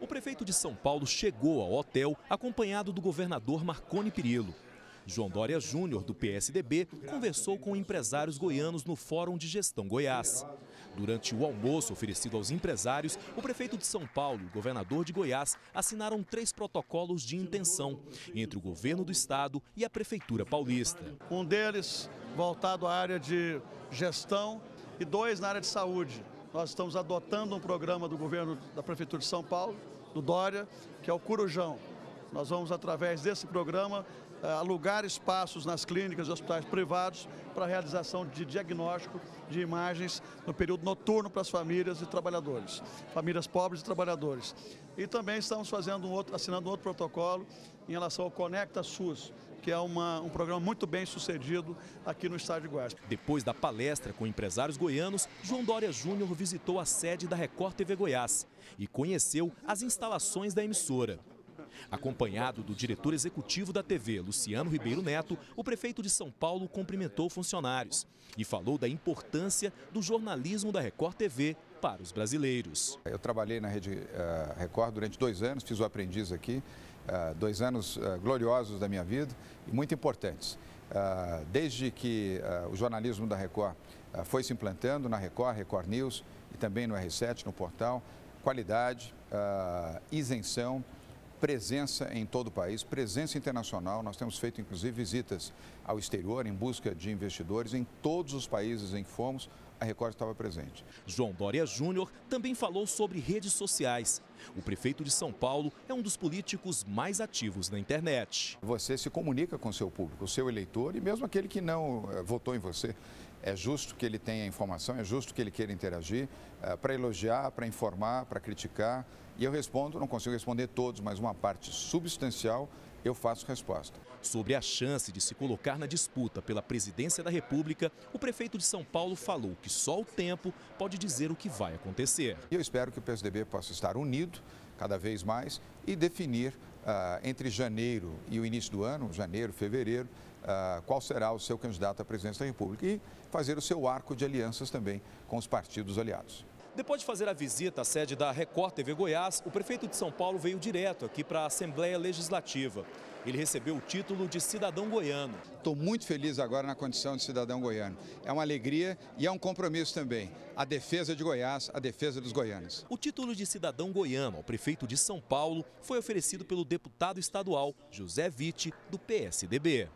O prefeito de São Paulo chegou ao hotel acompanhado do governador Marconi Perillo. João Dória Júnior, do PSDB, conversou com empresários goianos no Fórum de Gestão Goiás. Durante o almoço oferecido aos empresários, o prefeito de São Paulo e o governador de Goiás assinaram três protocolos de intenção entre o governo do estado e a prefeitura paulista. Um deles voltado à área de gestão e dois na área de saúde. Nós estamos adotando um programa do governo da prefeitura de São Paulo, do Dória, que é o Curujão. Nós vamos, através desse programa, alugar espaços nas clínicas e hospitais privados para a realização de diagnóstico de imagens no período noturno para as famílias e trabalhadores, famílias pobres e trabalhadores. E também estamos fazendo um outro, assinando um outro protocolo em relação ao Conecta SUS, que é uma, um programa muito bem sucedido aqui no estado de Goiás. Depois da palestra com empresários goianos, João Dória Júnior visitou a sede da Record TV Goiás e conheceu as instalações da emissora. Acompanhado do diretor executivo da TV, Luciano Ribeiro Neto, o prefeito de São Paulo cumprimentou funcionários e falou da importância do jornalismo da Record TV para os brasileiros. Eu trabalhei na Rede uh, Record durante dois anos, fiz o aprendiz aqui, uh, dois anos uh, gloriosos da minha vida e muito importantes. desde que o jornalismo da Record foi se implantando na Record, Record News e também no R7, no portal, qualidade, isenção, presença em todo o país, presença internacional. Nós temos feito, inclusive, visitas ao exterior em busca de investidores em todos os países em que fomos. A Record estava presente. João Dória Júnior também falou sobre redes sociais. O prefeito de São Paulo é um dos políticos mais ativos na internet. Você se comunica com o seu público, o seu eleitor e mesmo aquele que não eh, votou em você. É justo que ele tenha informação, é justo que ele queira interagir é, para elogiar, para informar, para criticar. E eu respondo, não consigo responder todos, mas uma parte substancial eu faço resposta. Sobre a chance de se colocar na disputa pela presidência da República, o prefeito de São Paulo falou que só o tempo pode dizer o que vai acontecer. Eu espero que o PSDB possa estar unido cada vez mais e definir uh, entre janeiro e o início do ano, janeiro, fevereiro, uh, qual será o seu candidato à presidência da República e fazer o seu arco de alianças também com os partidos aliados. Depois de fazer a visita à sede da Record TV Goiás, o prefeito de São Paulo veio direto aqui para a Assembleia Legislativa. Ele recebeu o título de cidadão goiano. Estou muito feliz agora na condição de cidadão goiano. É uma alegria e é um compromisso também. A defesa de Goiás, a defesa dos goianos. O título de cidadão goiano ao prefeito de São Paulo foi oferecido pelo deputado estadual José Vitti, do PSDB.